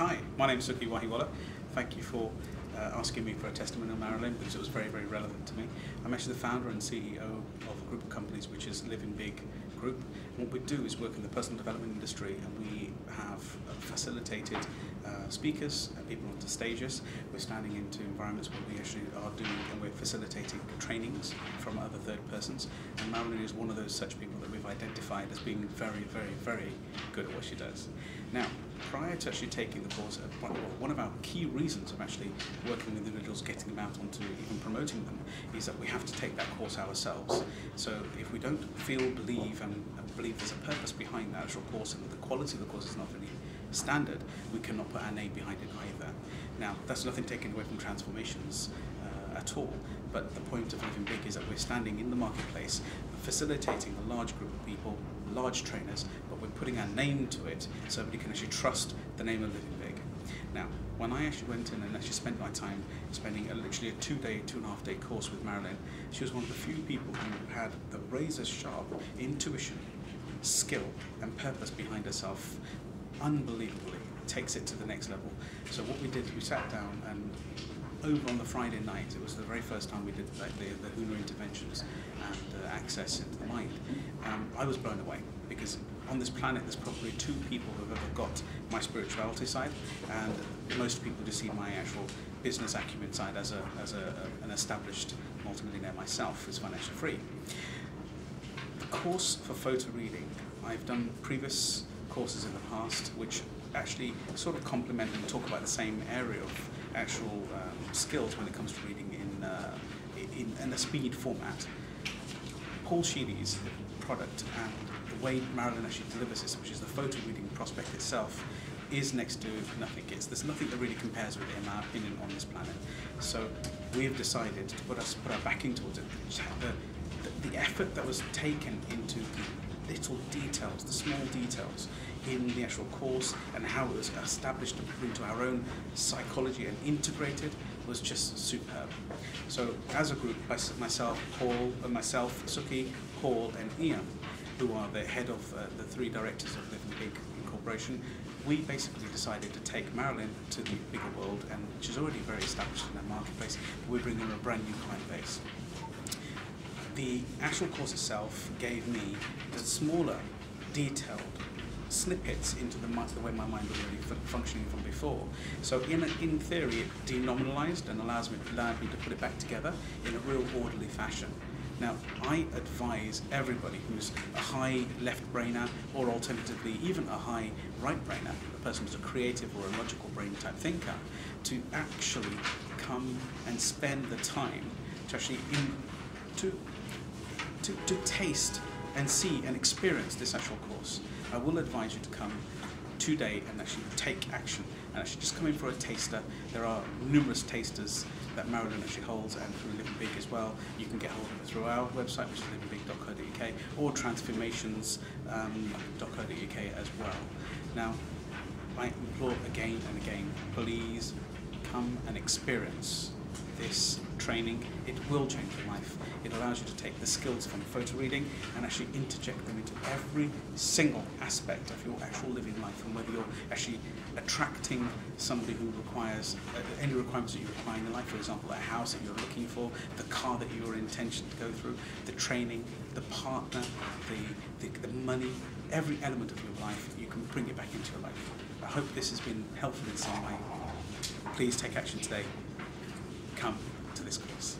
Hi, my name is Sukhi Wahiwala. Thank you for uh, asking me for a testimonial, Marilyn, because it was very, very relevant to me. I'm actually the founder and CEO of a group of companies which is Living Big Group. And what we do is work in the personal development industry, and we have facilitated uh, speakers and people onto stages. We're standing into environments where we actually are doing and we're facilitating trainings from other third persons. And Marilyn is one of those such people that we've identified as being very, very, very good at what she does. Now, prior to actually taking the course, uh, one of our key reasons of actually working with individuals, getting them out onto even promoting them, is that we have to take that course ourselves. So if we don't feel, believe, and, believe there's a purpose behind that actual course and that the quality of the course is not really standard, we cannot put our name behind it either. Now, that's nothing taken away from transformations at all, but the point of Living Big is that we're standing in the marketplace, facilitating a large group of people, large trainers, but we're putting our name to it so everybody can actually trust the name of Living Big. Now, when I actually went in and actually spent my time spending a, literally a two-day, two-and-a-half-day course with Marilyn, she was one of the few people who had the razor-sharp intuition, skill, and purpose behind herself unbelievably, takes it to the next level. So what we did, we sat down and over on the Friday night, it was the very first time we did the, the, the Huna interventions and uh, access into the mind. Um, I was blown away because on this planet there's probably two people who have ever got my spirituality side and most people just see my actual business acumen side as, a, as a, a, an established multimillionaire myself is financially free. The course for PhotoReading, I've done previous courses in the past which actually sort of complement and talk about the same area of actual um, skills when it comes to reading in, uh, in, in, a speed format. Paul Scheele's product and the way Marilyn actually delivers this, which is the PhotoReading prospect itself, is next to nothing. It's, there's nothing that really compares with it, in my opinion, on this planet. So we have decided to put, us, put our backing towards it. The, the, the effort that was taken into the little details, the small details in the actual course and how it was established into our own psychology and integrated was just superb. So as a group, myself, Paul, uh, myself, Sukhi, Paul and Ian, who are the head of uh, the three directors of Living Big Incorporation, we basically decided to take Marilyn to the bigger world, and she's already very established in that marketplace. We're bringing her a brand new client base the actual course itself gave me the smaller, detailed snippets into the, the way my mind was already functioning from before. So in, in theory, it denominalized and allows me, allowed me to put it back together in a real orderly fashion. Now, I advise everybody who's a high left brainer or alternatively even a high right brainer, a person who's a creative or a logical brain type thinker, to actually come and spend the time to actually in, to to, to taste and see and experience this actual course, I will advise you to come today and actually take action and actually just come in for a taster. There are numerous tasters that Marilyn actually holds and through Living Big as well. You can get hold of it through our website, which is livingbig.co.uk or transformations.co.uk um, as well. Now, I implore again and again, please come and experience this training, it will change your life. It allows you to take the skills from PhotoReading and actually interject them into every single aspect of your actual living life and whether you're actually attracting somebody who requires uh, any requirements that you require in your life, for example, a house that you're looking for, the car that you're intention to go through, the training, the partner, the, the, the money, every element of your life, you can bring it back into your life. I hope this has been helpful in some way. Please take action today come to this course.